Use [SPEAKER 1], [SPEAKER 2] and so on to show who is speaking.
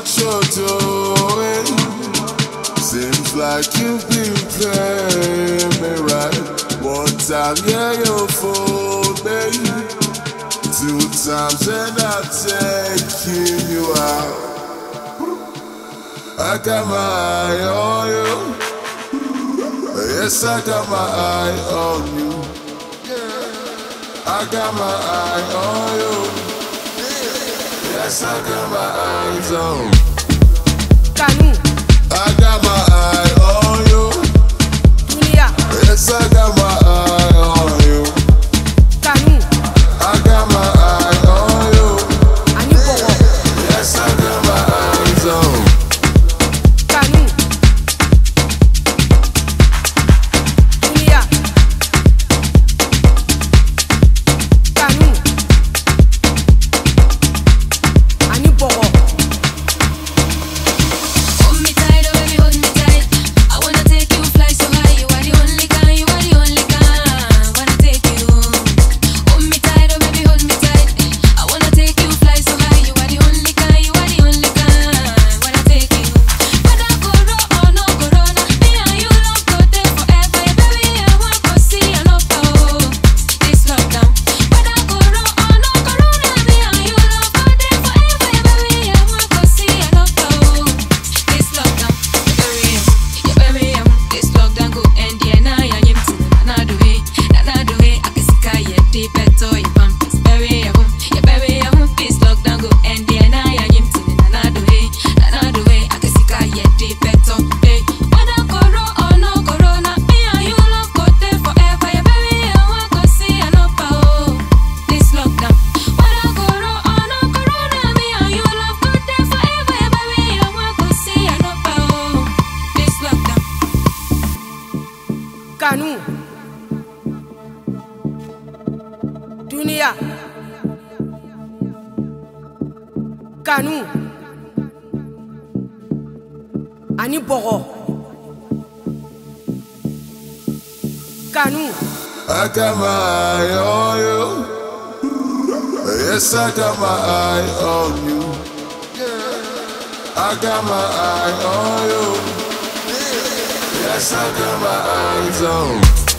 [SPEAKER 1] what you're doing. Seems like you've been playing me right. One time, yeah, you fooled me. Two times, and I'm taking you out. I got my eye on you. Yes, I got my eye on you. I got my eye on you sucker my eyes on.
[SPEAKER 2] Kanu. Kanu
[SPEAKER 1] duniya
[SPEAKER 2] kanu. Ani
[SPEAKER 3] eye
[SPEAKER 2] kanu. akama
[SPEAKER 1] I yes my eye on you sucker my own zone.